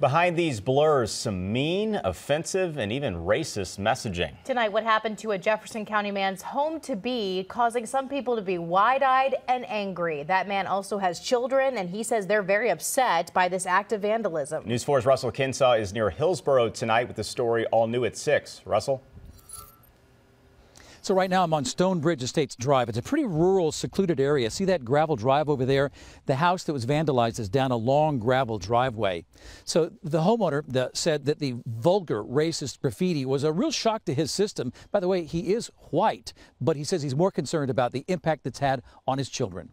Behind these blurs, some mean, offensive, and even racist messaging. Tonight, what happened to a Jefferson County man's home to be, causing some people to be wide eyed and angry. That man also has children, and he says they're very upset by this act of vandalism. News 4's Russell Kinsaul is near Hillsboro tonight with the story all new at 6. Russell? So right now I'm on Stonebridge Estates Drive. It's a pretty rural, secluded area. See that gravel drive over there? The house that was vandalized is down a long gravel driveway. So the homeowner the, said that the vulgar, racist graffiti was a real shock to his system. By the way, he is white, but he says he's more concerned about the impact it's had on his children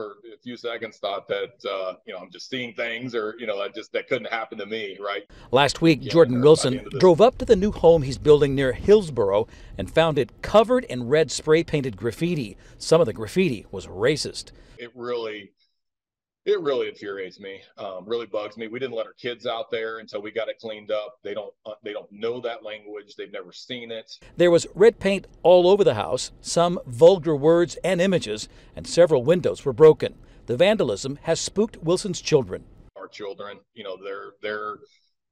for a few seconds thought that uh, you know I'm just seeing things or you know that just that couldn't happen to me, right? Last week, yeah, Jordan Wilson drove up to the new home he's building near Hillsboro and found it covered in red spray painted graffiti. Some of the graffiti was racist. It really it really infuriates me um, really bugs me. We didn't let our kids out there until we got it cleaned up. They don't uh, they don't know that language. They've never seen it. There was red paint all over the house some vulgar words and images and several windows were broken. The vandalism has spooked wilson's children. Our children you know they're they're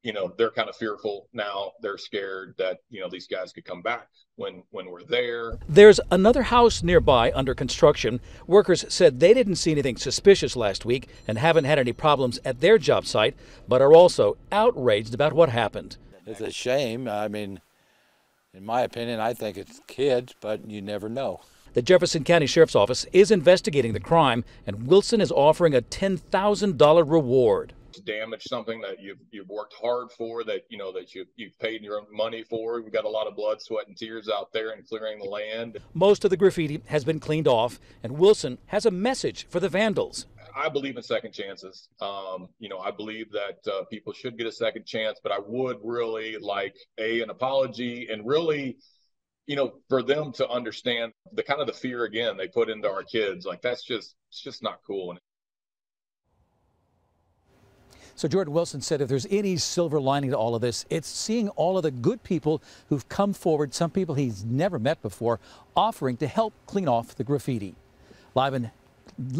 you know they're kind of fearful now they're scared that you know these guys could come back when when we're there. There's another house nearby under construction. Workers said they didn't see anything suspicious last week and haven't had any problems at their job site but are also outraged about what happened. It's a shame. I mean in my opinion i think it's kids but you never know. The Jefferson County Sheriff's Office is investigating the crime, and Wilson is offering a $10,000 reward damage something that you've you've worked hard for that you know that you you've paid your own money for we've got a lot of blood sweat and tears out there in clearing the land most of the graffiti has been cleaned off and wilson has a message for the vandals I believe in second chances. Um, you know, I believe that uh, people should get a second chance, but I would really like a an apology and really, you know, for them to understand the kind of the fear again they put into our kids. Like that's just it's just not cool. So Jordan Wilson said if there's any silver lining to all of this, it's seeing all of the good people who've come forward, some people he's never met before, offering to help clean off the graffiti. Live in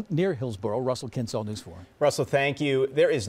near Hillsboro, Russell Kinsaul, News 4. Russell, thank you. There is